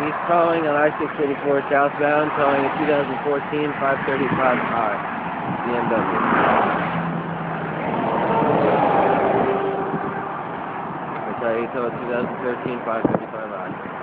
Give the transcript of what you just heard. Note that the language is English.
He's towing on I-684 southbound, towing a 2014 535i BMW. I tell you, he towed a 2013 535i.